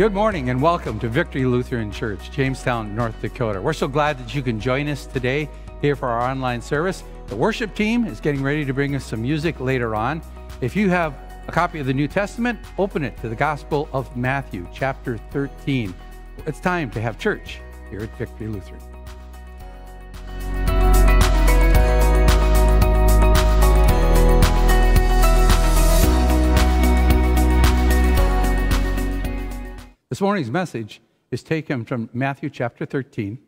Good morning and welcome to Victory Lutheran Church, Jamestown, North Dakota. We're so glad that you can join us today here for our online service. The worship team is getting ready to bring us some music later on. If you have a copy of the New Testament, open it to the Gospel of Matthew, chapter 13. It's time to have church here at Victory Lutheran. This morning's message is taken from Matthew chapter 13.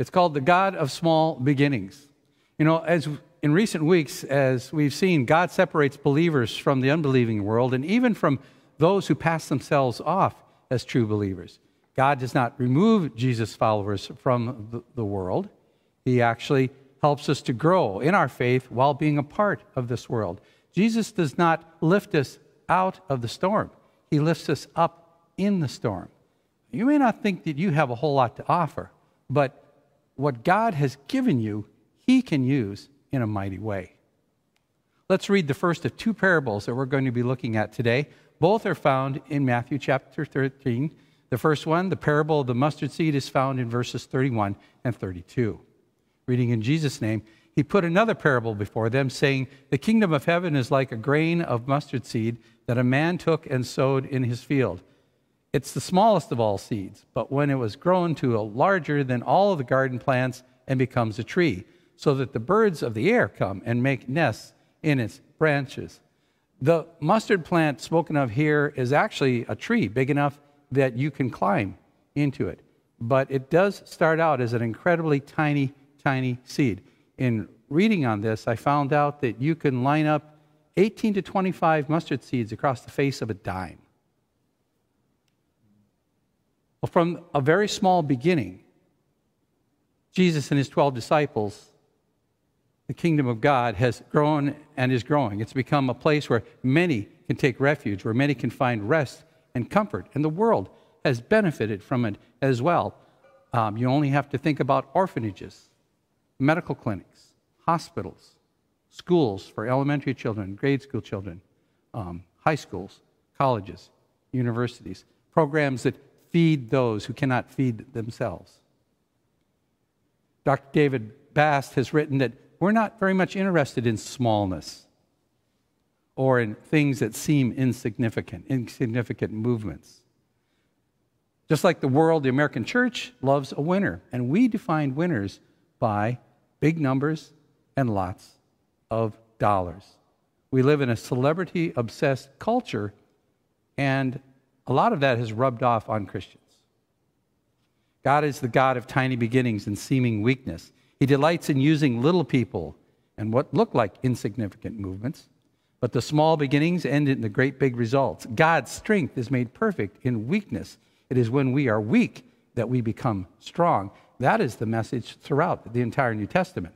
It's called The God of Small Beginnings. You know, as in recent weeks, as we've seen, God separates believers from the unbelieving world and even from those who pass themselves off as true believers. God does not remove Jesus' followers from the world, He actually helps us to grow in our faith while being a part of this world. Jesus does not lift us out of the storm, He lifts us up in the storm. You may not think that you have a whole lot to offer, but what God has given you, He can use in a mighty way. Let's read the first of two parables that we're going to be looking at today. Both are found in Matthew chapter 13. The first one, the parable of the mustard seed, is found in verses 31 and 32. Reading in Jesus' name, he put another parable before them, saying, The kingdom of heaven is like a grain of mustard seed that a man took and sowed in his field. It's the smallest of all seeds, but when it was grown to a larger than all of the garden plants and becomes a tree, so that the birds of the air come and make nests in its branches. The mustard plant spoken of here is actually a tree big enough that you can climb into it. But it does start out as an incredibly tiny, tiny seed. In reading on this, I found out that you can line up 18 to 25 mustard seeds across the face of a dime. Well, from a very small beginning, Jesus and his 12 disciples, the kingdom of God has grown and is growing. It's become a place where many can take refuge, where many can find rest and comfort, and the world has benefited from it as well. Um, you only have to think about orphanages, medical clinics, hospitals, schools for elementary children, grade school children, um, high schools, colleges, universities, programs that feed those who cannot feed themselves. Dr. David Bast has written that we're not very much interested in smallness or in things that seem insignificant, insignificant movements. Just like the world, the American church loves a winner, and we define winners by big numbers and lots of dollars. We live in a celebrity obsessed culture, and a lot of that has rubbed off on Christians. God is the God of tiny beginnings and seeming weakness. He delights in using little people and what look like insignificant movements, but the small beginnings end in the great big results. God's strength is made perfect in weakness. It is when we are weak that we become strong. That is the message throughout the entire New Testament.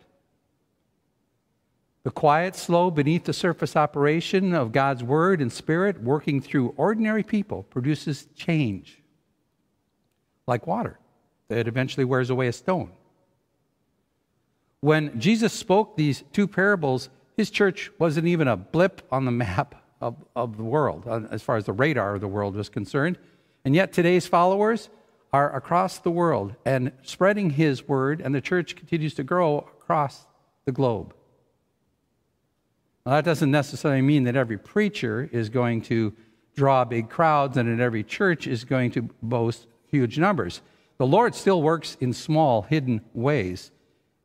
The quiet, slow, beneath the surface operation of God's Word and Spirit working through ordinary people produces change, like water that eventually wears away a stone. When Jesus spoke these two parables, his church wasn't even a blip on the map of, of the world, uh, as far as the radar of the world was concerned. And yet today's followers are across the world and spreading his word, and the church continues to grow across the globe. Now, that doesn't necessarily mean that every preacher is going to draw big crowds and that every church is going to boast huge numbers. The Lord still works in small, hidden ways.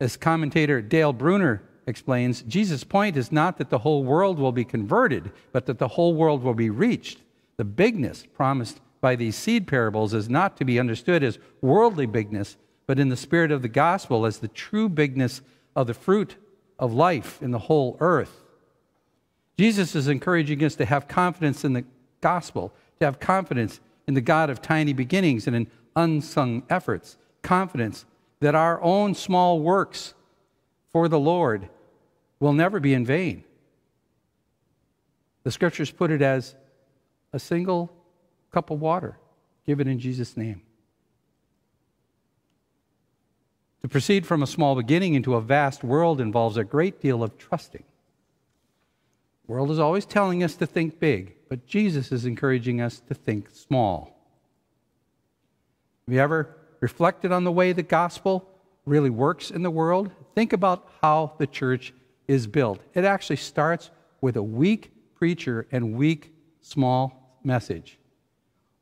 As commentator Dale Bruner explains, Jesus' point is not that the whole world will be converted, but that the whole world will be reached. The bigness promised by these seed parables is not to be understood as worldly bigness, but in the spirit of the gospel as the true bigness of the fruit of life in the whole earth. Jesus is encouraging us to have confidence in the gospel, to have confidence in the God of tiny beginnings and in unsung efforts, confidence that our own small works for the Lord will never be in vain. The scriptures put it as a single cup of water given in Jesus' name. To proceed from a small beginning into a vast world involves a great deal of trusting world is always telling us to think big, but Jesus is encouraging us to think small. Have you ever reflected on the way the gospel really works in the world? Think about how the church is built. It actually starts with a weak preacher and weak, small message.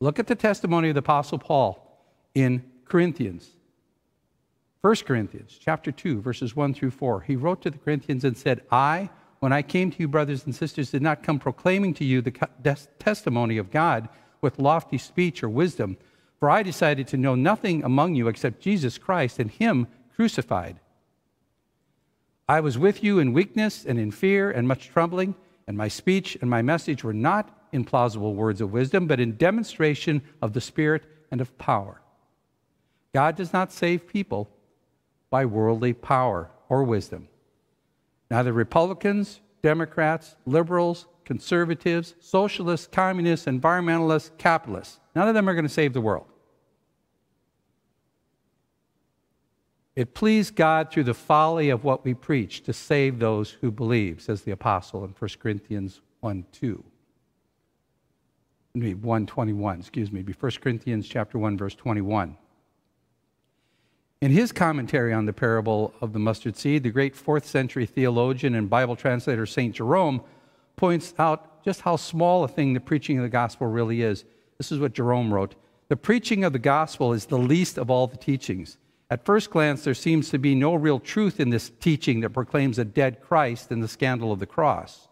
Look at the testimony of the Apostle Paul in Corinthians. 1 Corinthians chapter 2, verses 1 through 4. He wrote to the Corinthians and said, I, when I came to you, brothers and sisters, did not come proclaiming to you the testimony of God with lofty speech or wisdom, for I decided to know nothing among you except Jesus Christ and Him crucified. I was with you in weakness and in fear and much trembling, and my speech and my message were not in plausible words of wisdom, but in demonstration of the Spirit and of power. God does not save people by worldly power or wisdom. Neither Republicans, Democrats, liberals, conservatives, socialists, communists, environmentalists, capitalists, none of them are going to save the world. It pleased God through the folly of what we preach to save those who believe, says the apostle in 1 Corinthians 1 2. 121, excuse me, be 1 Corinthians chapter 1, verse 21. In his commentary on the parable of the mustard seed, the great fourth century theologian and Bible translator St. Jerome points out just how small a thing the preaching of the gospel really is. This is what Jerome wrote The preaching of the gospel is the least of all the teachings. At first glance, there seems to be no real truth in this teaching that proclaims a dead Christ and the scandal of the cross.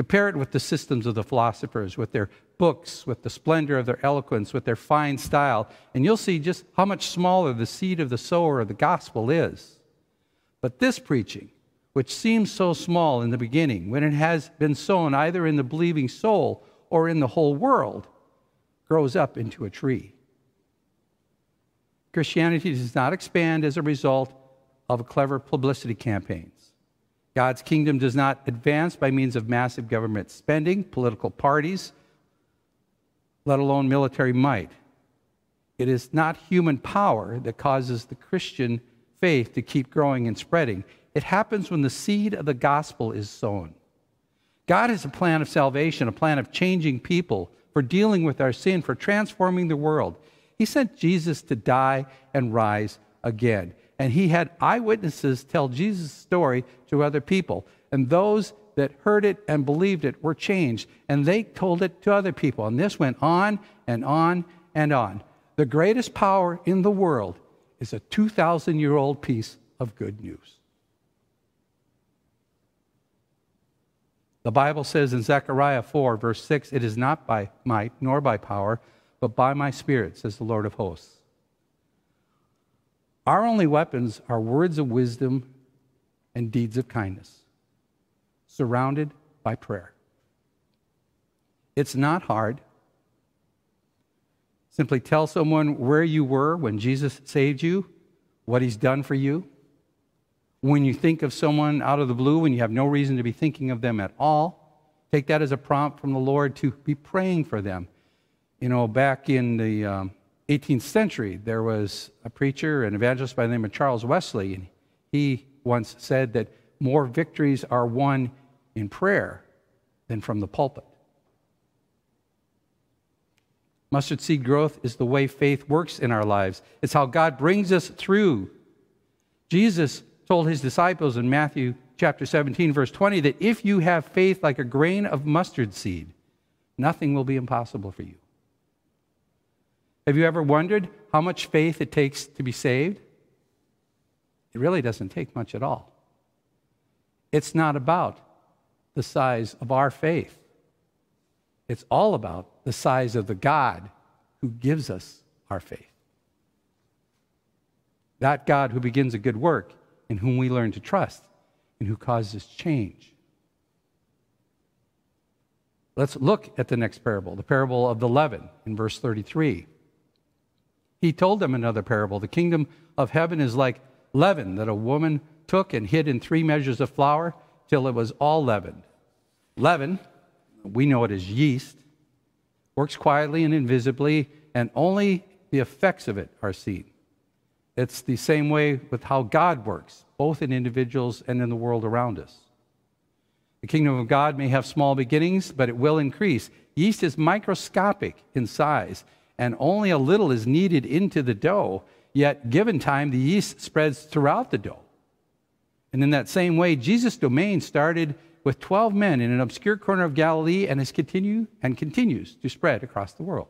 Compare it with the systems of the philosophers, with their books, with the splendor of their eloquence, with their fine style, and you'll see just how much smaller the seed of the sower of the gospel is. But this preaching, which seems so small in the beginning, when it has been sown either in the believing soul or in the whole world, grows up into a tree. Christianity does not expand as a result of clever publicity campaigns. God's kingdom does not advance by means of massive government spending, political parties, let alone military might. It is not human power that causes the Christian faith to keep growing and spreading. It happens when the seed of the gospel is sown. God has a plan of salvation, a plan of changing people, for dealing with our sin, for transforming the world. He sent Jesus to die and rise again and he had eyewitnesses tell Jesus' story to other people. And those that heard it and believed it were changed, and they told it to other people. And this went on and on and on. The greatest power in the world is a 2,000 year old piece of good news. The Bible says in Zechariah 4, verse 6, It is not by might nor by power, but by my Spirit, says the Lord of hosts. Our only weapons are words of wisdom and deeds of kindness, surrounded by prayer. It's not hard. Simply tell someone where you were when Jesus saved you, what he's done for you. When you think of someone out of the blue, when you have no reason to be thinking of them at all, take that as a prompt from the Lord to be praying for them. You know, back in the um, 18th century, there was a preacher, an evangelist by the name of Charles Wesley, and he once said that more victories are won in prayer than from the pulpit. Mustard seed growth is the way faith works in our lives. It's how God brings us through. Jesus told his disciples in Matthew chapter 17, verse 20, that if you have faith like a grain of mustard seed, nothing will be impossible for you. Have you ever wondered how much faith it takes to be saved? It really doesn't take much at all. It's not about the size of our faith, it's all about the size of the God who gives us our faith. That God who begins a good work, in whom we learn to trust, and who causes change. Let's look at the next parable, the parable of the leaven in verse 33. He told them another parable. The kingdom of heaven is like leaven that a woman took and hid in three measures of flour till it was all leavened. Leaven, we know it as yeast, works quietly and invisibly, and only the effects of it are seen. It's the same way with how God works, both in individuals and in the world around us. The kingdom of God may have small beginnings, but it will increase. Yeast is microscopic in size and only a little is kneaded into the dough, yet given time, the yeast spreads throughout the dough. And in that same way, Jesus' domain started with 12 men in an obscure corner of Galilee and has continued and continues to spread across the world.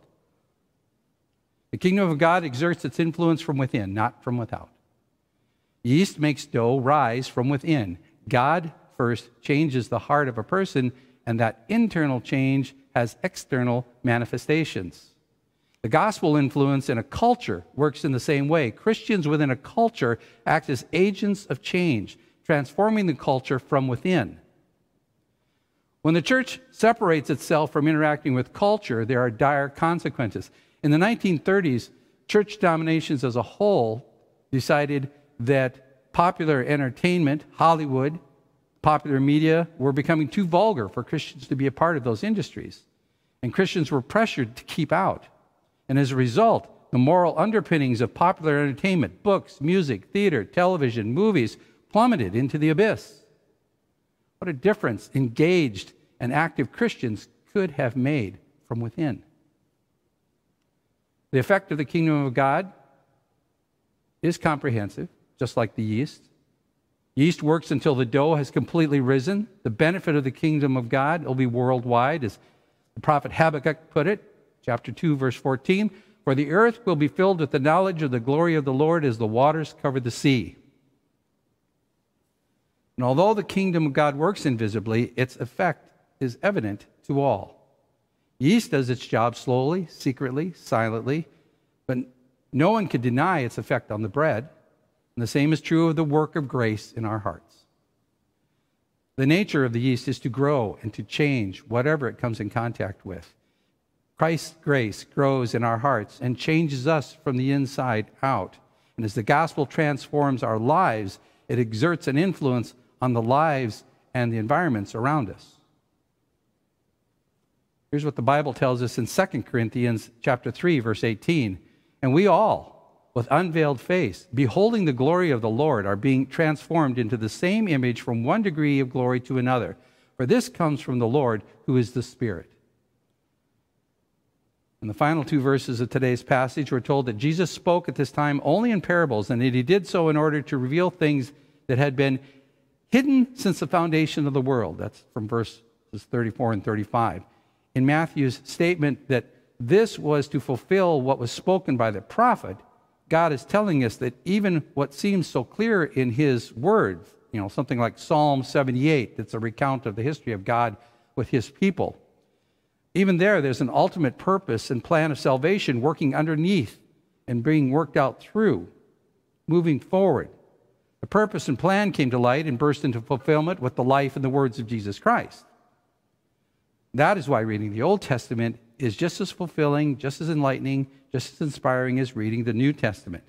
The kingdom of God exerts its influence from within, not from without. Yeast makes dough rise from within. God first changes the heart of a person, and that internal change has external manifestations. The gospel influence in a culture works in the same way. Christians within a culture act as agents of change, transforming the culture from within. When the church separates itself from interacting with culture, there are dire consequences. In the 1930s, church dominations as a whole decided that popular entertainment, Hollywood, popular media were becoming too vulgar for Christians to be a part of those industries. And Christians were pressured to keep out. And as a result, the moral underpinnings of popular entertainment, books, music, theater, television, movies plummeted into the abyss. What a difference engaged and active Christians could have made from within. The effect of the kingdom of God is comprehensive, just like the yeast. Yeast works until the dough has completely risen. The benefit of the kingdom of God will be worldwide, as the prophet Habakkuk put it, chapter 2, verse 14. For the earth will be filled with the knowledge of the glory of the Lord as the waters cover the sea. And although the kingdom of God works invisibly, its effect is evident to all. Yeast does its job slowly, secretly, silently, but no one can deny its effect on the bread. And the same is true of the work of grace in our hearts. The nature of the yeast is to grow and to change whatever it comes in contact with. Christ's grace grows in our hearts and changes us from the inside out. And as the gospel transforms our lives, it exerts an influence on the lives and the environments around us. Here's what the Bible tells us in 2 Corinthians chapter 3 verse 18. And we all with unveiled face beholding the glory of the Lord are being transformed into the same image from one degree of glory to another. For this comes from the Lord who is the Spirit. In the final two verses of today's passage, we're told that Jesus spoke at this time only in parables, and that he did so in order to reveal things that had been hidden since the foundation of the world. That's from verses 34 and 35 in Matthew's statement that this was to fulfill what was spoken by the prophet, God is telling us that even what seems so clear in his word, you know, something like Psalm 78, that's a recount of the history of God with his people, even there, there's an ultimate purpose and plan of salvation working underneath and being worked out through, moving forward. The purpose and plan came to light and burst into fulfillment with the life and the words of Jesus Christ. That is why reading the Old Testament is just as fulfilling, just as enlightening, just as inspiring as reading the New Testament,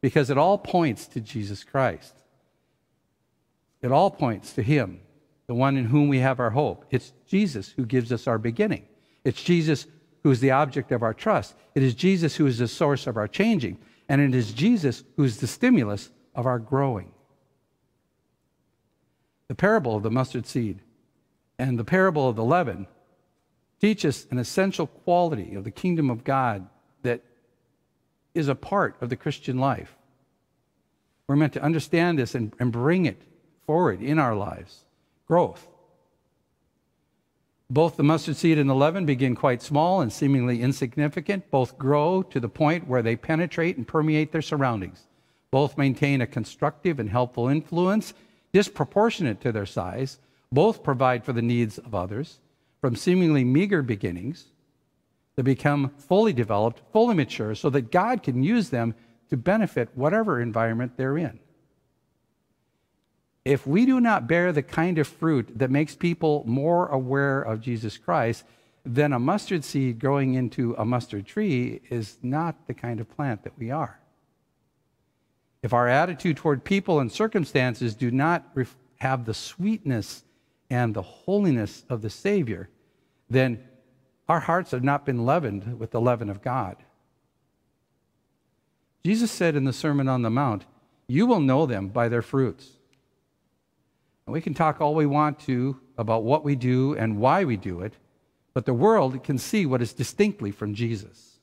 because it all points to Jesus Christ. It all points to Him, the one in whom we have our hope. It's Jesus who gives us our beginning. It's Jesus who is the object of our trust. It is Jesus who is the source of our changing. And it is Jesus who is the stimulus of our growing. The parable of the mustard seed and the parable of the leaven teach us an essential quality of the kingdom of God that is a part of the Christian life. We're meant to understand this and, and bring it forward in our lives. Growth. Both the mustard seed and the leaven begin quite small and seemingly insignificant. Both grow to the point where they penetrate and permeate their surroundings. Both maintain a constructive and helpful influence disproportionate to their size. Both provide for the needs of others from seemingly meager beginnings to become fully developed, fully mature, so that God can use them to benefit whatever environment they're in. If we do not bear the kind of fruit that makes people more aware of Jesus Christ, then a mustard seed growing into a mustard tree is not the kind of plant that we are. If our attitude toward people and circumstances do not have the sweetness and the holiness of the Savior, then our hearts have not been leavened with the leaven of God. Jesus said in the Sermon on the Mount, You will know them by their fruits. We can talk all we want to about what we do and why we do it, but the world can see what is distinctly from Jesus.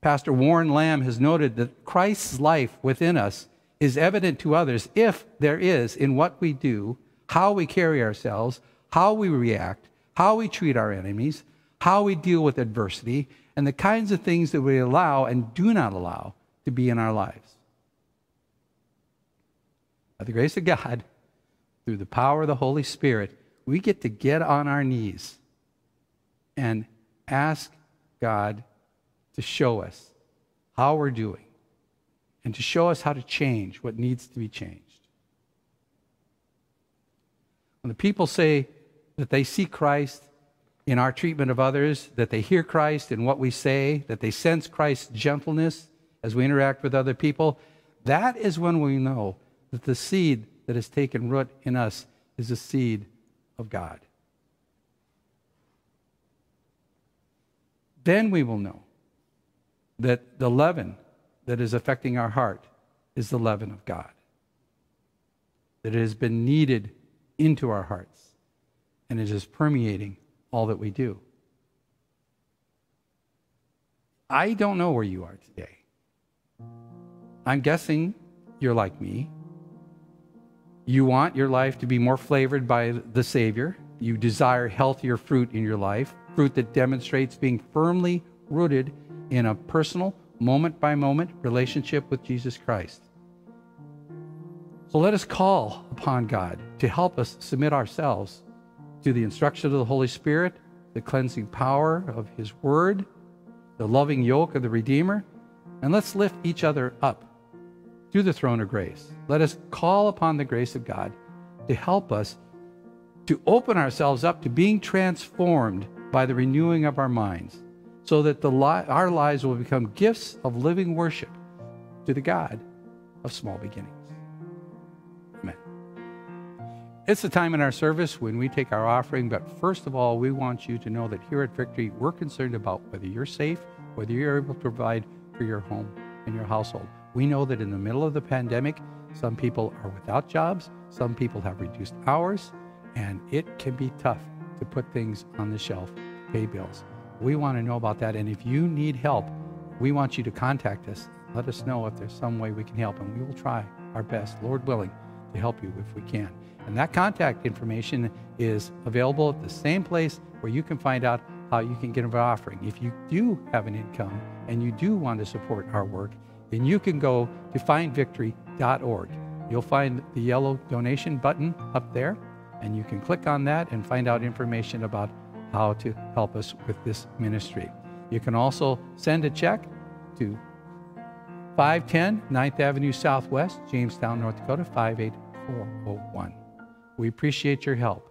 Pastor Warren Lamb has noted that Christ's life within us is evident to others if there is in what we do, how we carry ourselves, how we react, how we treat our enemies, how we deal with adversity, and the kinds of things that we allow and do not allow to be in our lives. By the grace of God, through the power of the Holy Spirit, we get to get on our knees and ask God to show us how we're doing and to show us how to change what needs to be changed. When the people say that they see Christ in our treatment of others, that they hear Christ in what we say, that they sense Christ's gentleness as we interact with other people, that is when we know that the seed that has taken root in us is a seed of God. Then we will know that the leaven that is affecting our heart is the leaven of God. That it has been kneaded into our hearts and it is permeating all that we do. I don't know where you are today. I'm guessing you're like me. You want your life to be more flavored by the Savior. You desire healthier fruit in your life, fruit that demonstrates being firmly rooted in a personal, moment by moment relationship with Jesus Christ. So let us call upon God to help us submit ourselves to the instruction of the Holy Spirit, the cleansing power of His Word, the loving yoke of the Redeemer, and let's lift each other up to the throne of grace. Let us call upon the grace of God to help us to open ourselves up to being transformed by the renewing of our minds so that the li- our lives will become gifts of living worship to the God of small beginnings. Amen. It's the time in our service when we take our offering, but first of all, we want you to know that here at Victory, we're concerned about whether you're safe, whether you're able to provide for your home and your household. We know that in the middle of the pandemic, some people are without jobs, some people have reduced hours, and it can be tough to put things on the shelf, pay bills. We want to know about that. And if you need help, we want you to contact us. Let us know if there's some way we can help, and we will try our best, Lord willing, to help you if we can. And that contact information is available at the same place where you can find out how you can get an offering. If you do have an income and you do want to support our work, then you can go to findvictory.org. You'll find the yellow donation button up there, and you can click on that and find out information about how to help us with this ministry. You can also send a check to 510 9th Avenue Southwest, Jamestown, North Dakota, 58401. We appreciate your help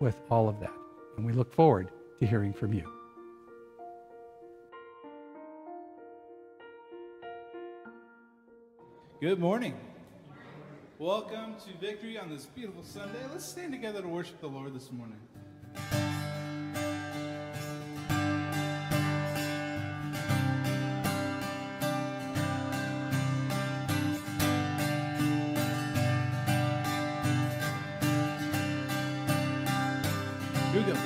with all of that, and we look forward to hearing from you. Good morning. Welcome to Victory on this beautiful Sunday. Let's stand together to worship the Lord this morning. Go.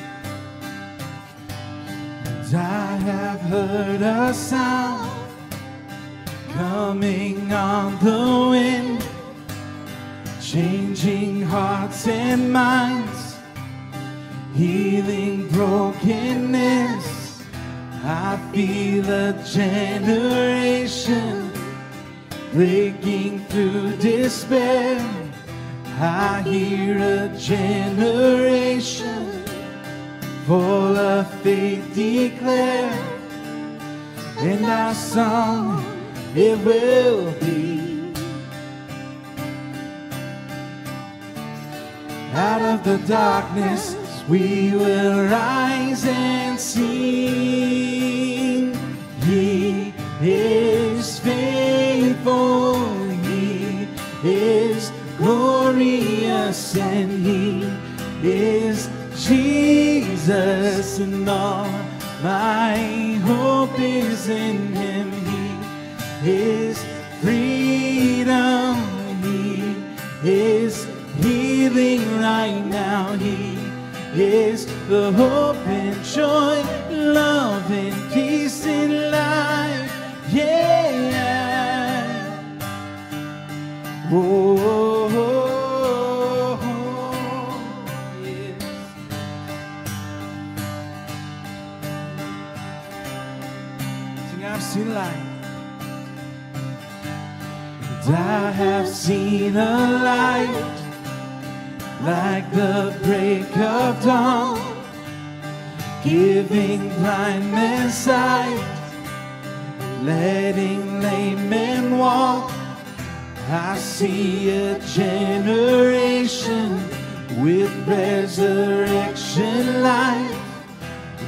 I have heard a sound coming on the wind, changing hearts and minds, healing brokenness. I feel a generation breaking through despair. I hear a generation full of faith declare, and our song it will be. Out of the darkness we will rise and sing. He is faithful, He is glorious, and He is Jesus, and all my hope is in Him. He is freedom. He is healing right now. He is the hope and joy, love and I have seen a light like the break of dawn, giving blind men sight, letting lame men walk. I see a generation with resurrection life.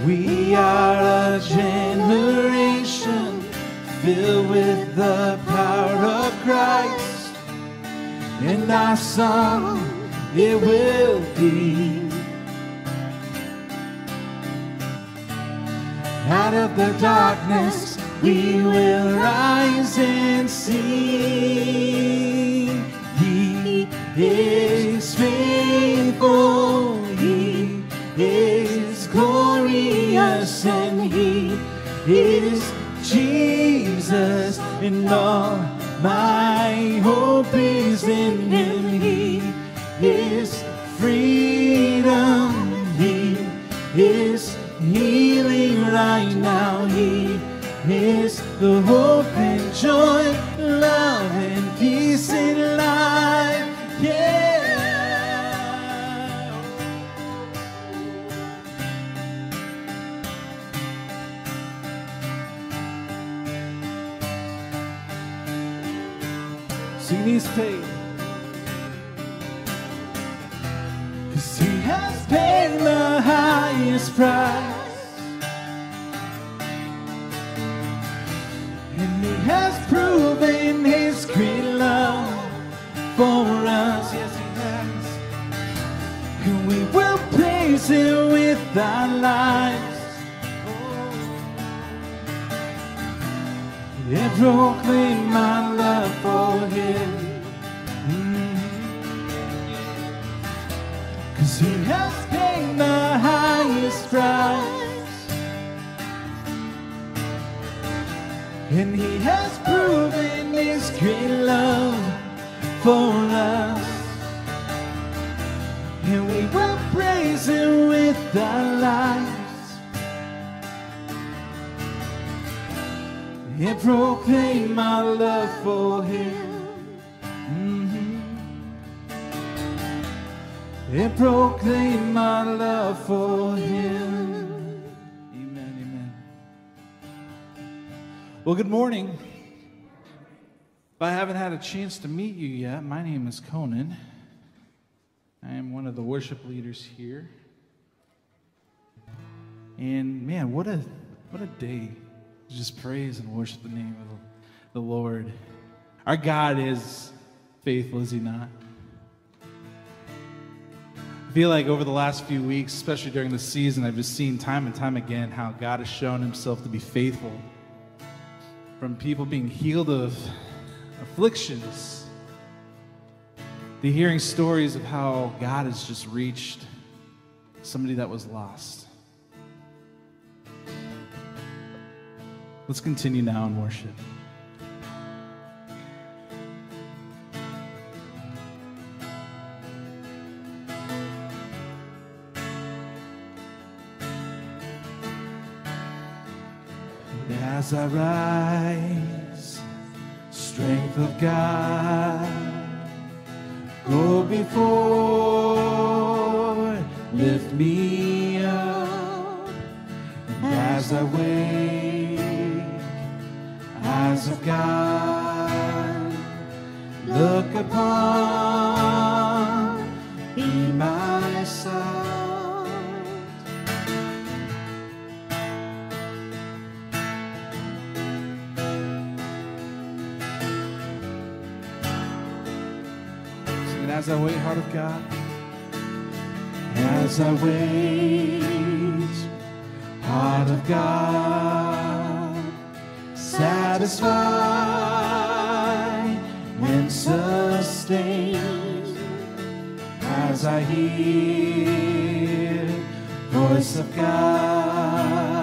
We are a generation filled with the power of Christ, and our song it will be. Out of the darkness we will rise and sing. He is faithful, He is glorious, and He is Jesus, and all my hope is in proclaim my love for him. Mm-hmm. Cause he has paid the highest price. And he has proven his great love for us. And we will praise him with our lives. And proclaim our love for him. Mm-hmm. And proclaim my love for him. Amen, amen. Well, good morning. If I haven't had a chance to meet you yet, my name is Conan. I am one of the worship leaders here. And man, what a what a day just praise and worship the name of the Lord. Our God is faithful, is he not? I feel like over the last few weeks, especially during the season, I've just seen time and time again how God has shown himself to be faithful. From people being healed of afflictions, to hearing stories of how God has just reached somebody that was lost. Let's continue now in worship. As I rise, strength of God, go before, lift me up. And as I wake, of God, look upon, be my sight. Sing as I wait, heart of God. As I wait, heart of God, satisfy and sustain as I hear voice of God.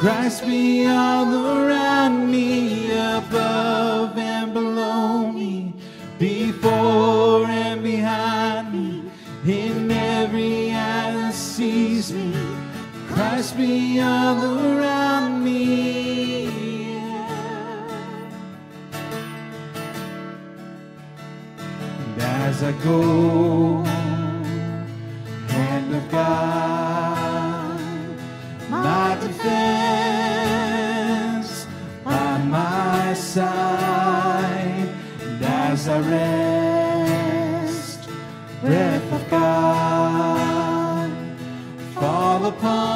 Christ be all around me, above and below me, before and behind me, in every eye that sees me. Christ be all around me. And as I go upon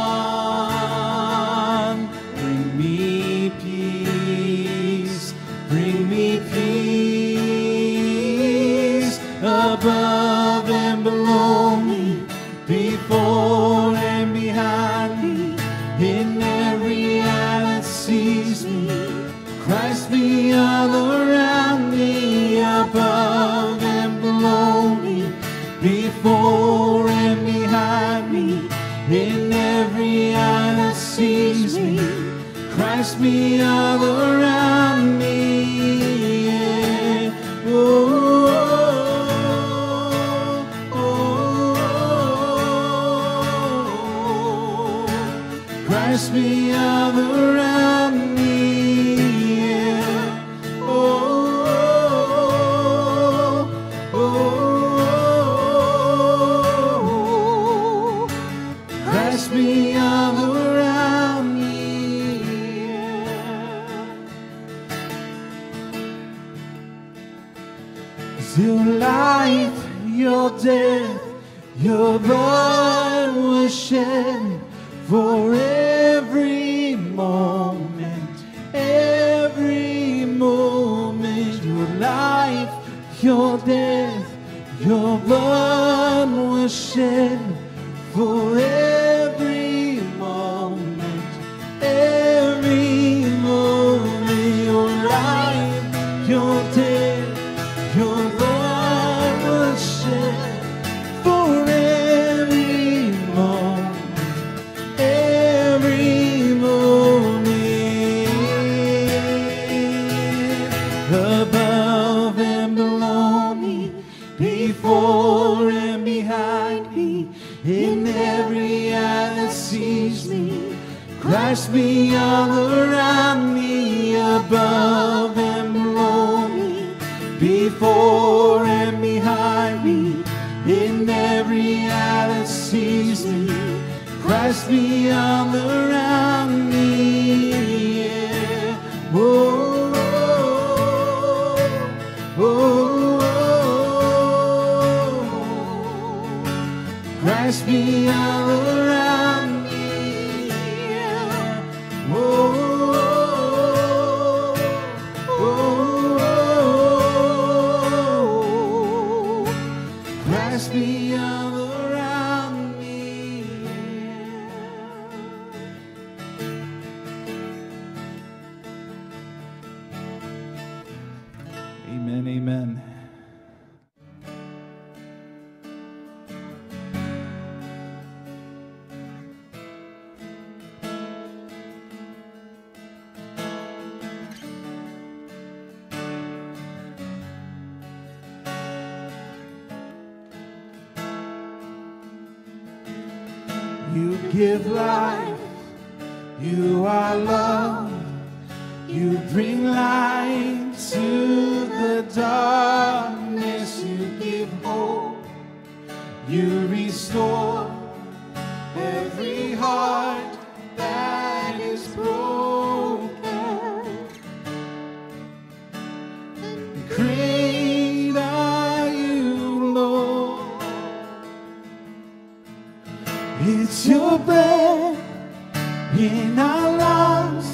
our lungs.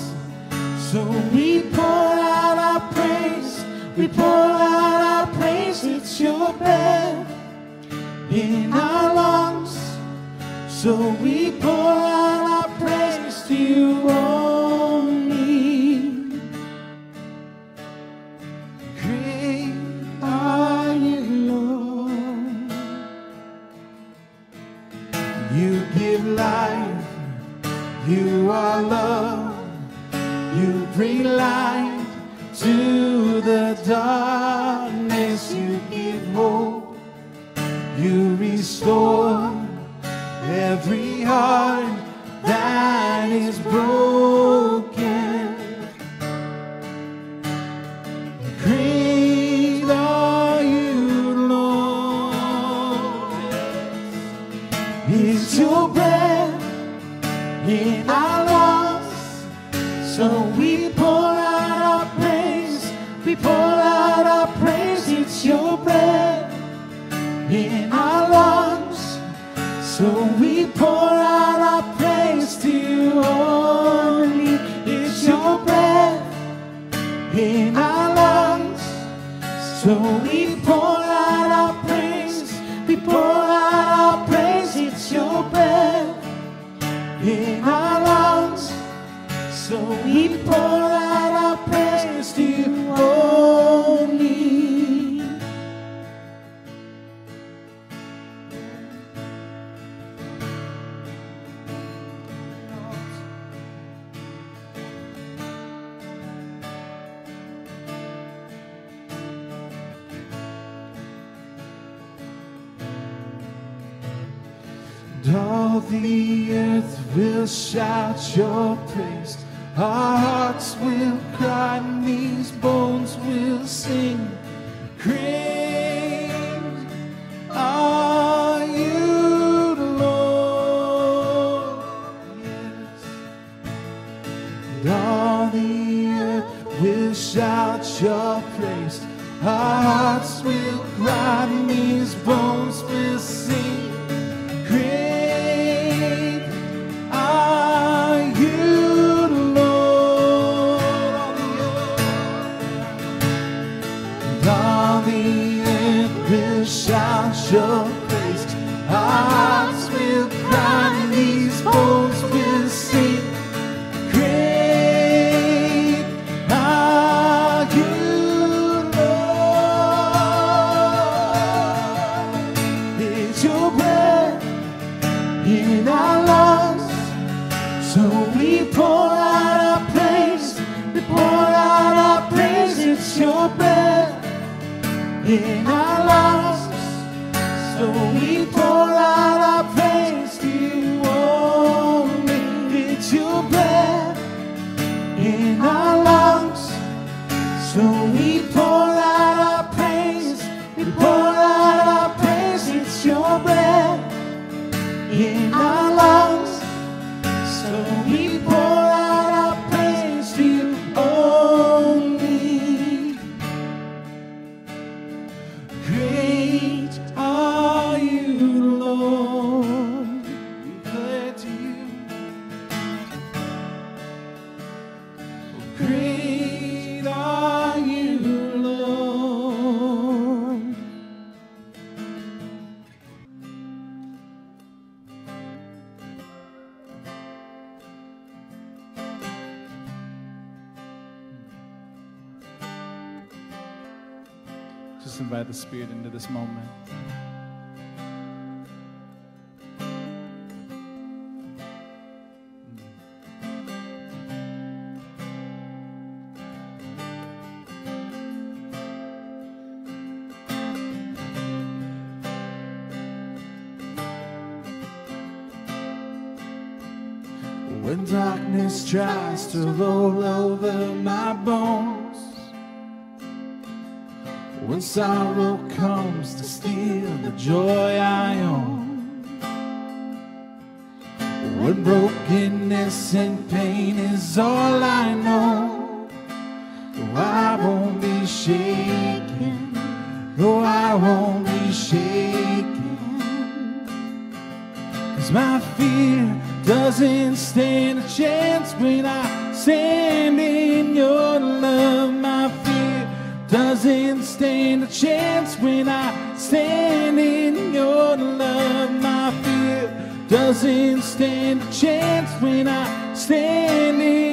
So we pour out our praise, we pour out our praise, it's your breath in our lungs. So we pour So we pour invite the Spirit into this moment. To roll over my bones, when sorrow comes to steal the joy I own, when brokenness and pain chance when I stand in your love. My fear doesn't stand a chance when I stand in your love. My fear doesn't stand a chance when I stand in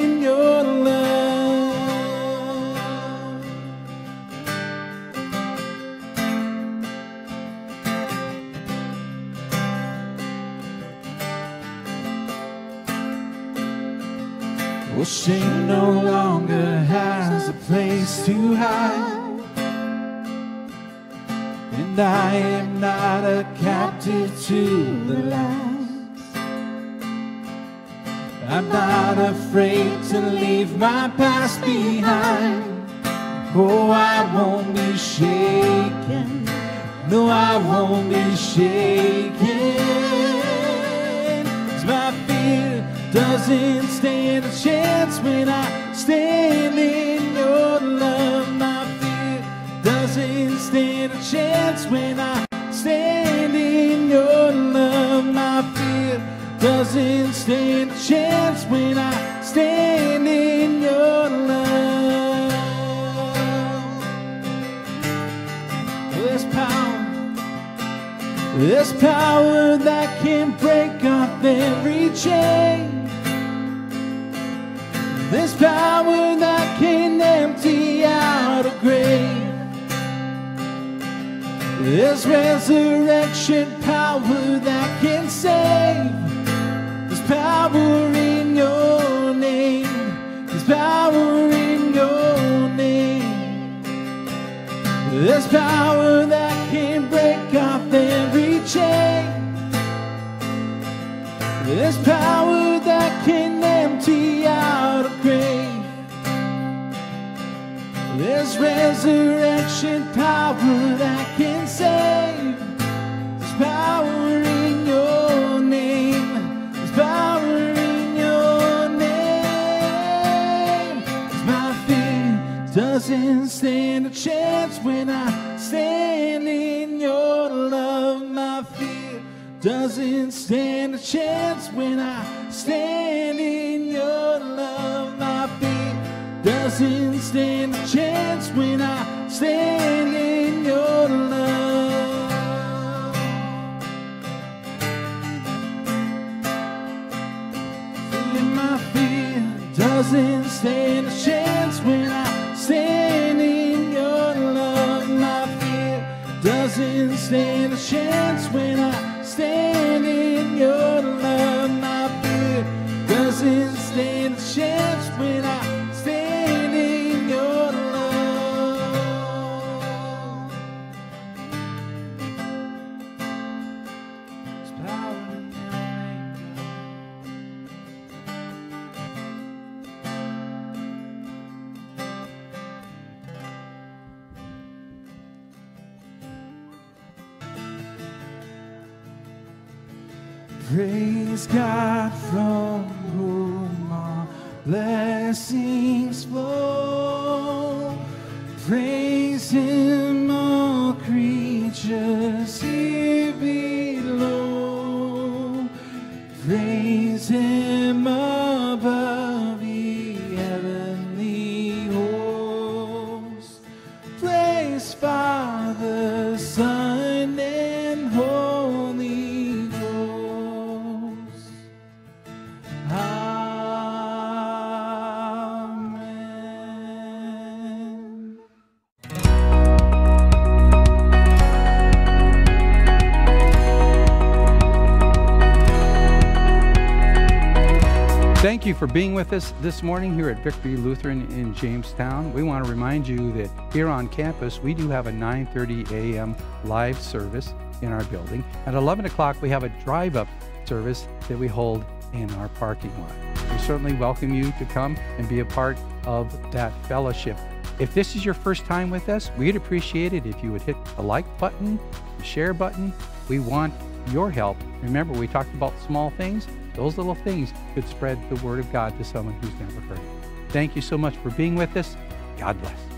shame no longer has a place to hide. And I am not a captive to the lies. I'm not afraid to leave my past behind. Oh, I won't be shaken. No, I won't be shaken. 'Cause my fear doesn't stand a chance when I stand in your love. My fear doesn't stand a chance when I stand in your love. My fear doesn't stand a chance when I stand in your love. There's power, there's power that can break off every chain. There's power that can empty out a grave. There's resurrection power that can save. There's power in your name. There's power in your name. There's power that can break off every chain. There's power There's resurrection power that can save. There's power in your name. There's power in your name. 'Cause my fear doesn't stand a chance when I stand in your love. My fear doesn't stand a chance when I stand in doesn't stand a chance when I stand in your love. For being with us this morning here at Victory Lutheran in Jamestown. We want to remind you that here on campus, we do have a 9:30 a.m. live service in our building. At 11 o'clock, we have a drive-up service that we hold in our parking lot. We certainly welcome you to come and be a part of that fellowship. If this is your first time with us, we'd appreciate it if you would hit the like button, the share button. We want your help. Remember, we talked about small things. Those little things could spread the word of God to someone who's never heard. Thank you so much for being with us. God bless.